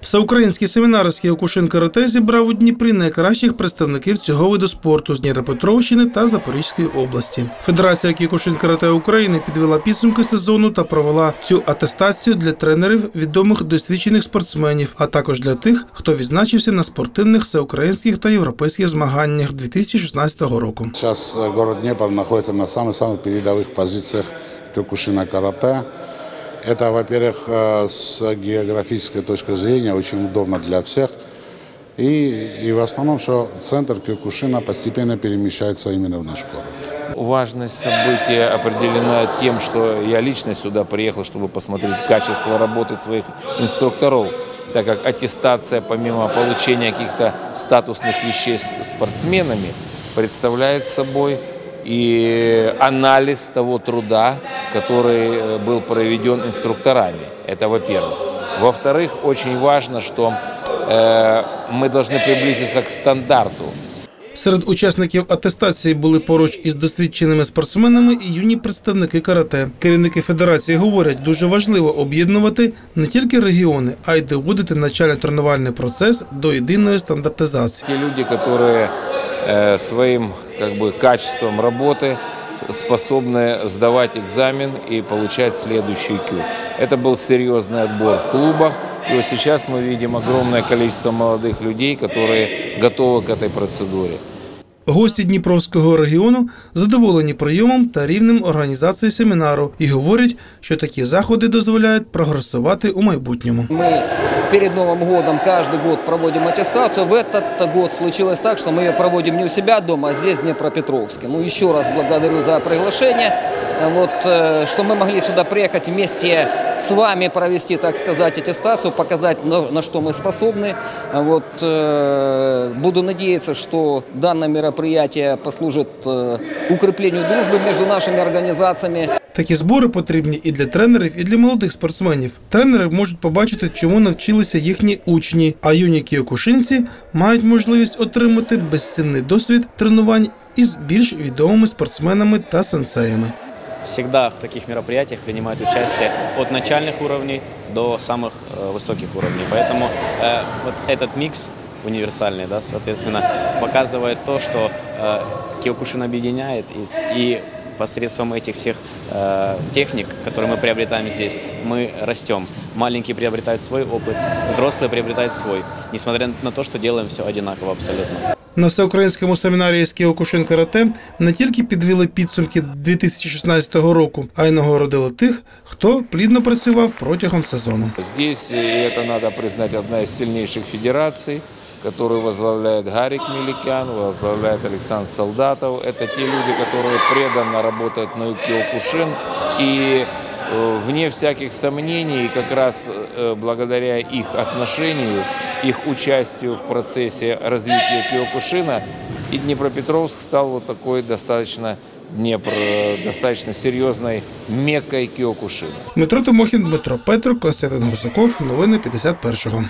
Всеукраїнський семінар з Кіокушин карате зібрав у Дніпрі найкращих представників цього виду спорту з Дніпропетровщини та Запорізької області. Федерація Кіокушин карате України підвела підсумки сезону та провела цю атестацію для тренерів відомих досвідчених спортсменів, а також для тих, хто відзначився на спортивних всеукраїнських та європейських змаганнях 2016 року. Сейчас э, город Днепр находится на самых-самых передовых позициях Кёкушина карате. Это, во-первых, э, с географической точки зрения очень удобно для всех. И, и в основном, что центр Кёкушина постепенно перемещается именно в наш город. Важность события определена тем, что я лично сюда приехал, чтобы посмотреть качество работы своих инструкторов, так как аттестация, помимо получения каких-то статусных вещей спортсменами, представляет собой и анализ того труда, который э, был проведен инструкторами. Это во-первых. Во-вторых, очень важно, что э, мы должны приблизиться к стандарту Серед учасників атестації були поруч із досвідченими спортсменами і юні представники карате. Керівники федерації говорять, дуже важливо об'єднувати не тільки регіони, а й доводити навчально-тренувальний процес до єдиної стандартизації. Те люди, которые э, своим как бы, качеством работы способны сдавать экзамен и получать следующий Q. Это был серьезный отбор в клубах. И вот сейчас мы видим огромное количество молодых людей, которые готовы к этой процедуре. Гості Дніпровського регіону задоволені прийомом та рівнем організації семінару і говорять, що такі заходи дозволяють прогресувати у майбутньому. Мы перед Новым годом каждый год проводим аттестацию. В этот год случилось так, что мы ее проводим не у себя дома, а здесь, в Днепропетровске. Ну, еще раз благодарю за приглашение, Э, вот, э, что мы могли сюда приехать вместе с вами провести, так сказать, аттестацию, показать, на, на что мы способны. А Вот, э, буду надеяться, что данное мероприятие послужит э, укреплению дружбы между нашими организациями. Такі збори потрібні і для тренерів, і для молодих спортсменів. Тренери можуть побачити, чому навчилися їхні учні, а юні кіокушинці мають можливість отримати безцінний досвід тренувань із більш відомими спортсменами та сенсеями. Всегда в таких мероприятиях принимают участие от начальных уровней до самых э, высоких уровней. Поэтому э, вот этот микс универсальный, да, соответственно, показывает то, что э, Киокушин объединяет и, и посредством этих всех э, техник, которые мы приобретаем здесь, мы растем. Маленькие приобретают свой опыт, взрослые приобретают свой, несмотря на то, что делаем все одинаково абсолютно. На всеукраїнському семінарі з Кіокушин карате не тільки підвели підсумки 2016 року, а й нагородили тих, хто плідно працював протягом сезону. Здесь, и это надо признать, одна из сильнейших федераций, которую возглавляет Гарик Меликян, возглавляет Александр Солдатов. Это те люди, которые преданно работают на Киокушин. И э, вне всяких сомнений, как раз э, благодаря их отношению, их участию в процессе развития Киокушина, и Днепропетровск стал вот такой достаточно Днепр, достатньо достаточно серьезной меккой Киокушина. Дмитро Тимохін, Дмитро Петро, Константин Гусаков. Новини 51-го.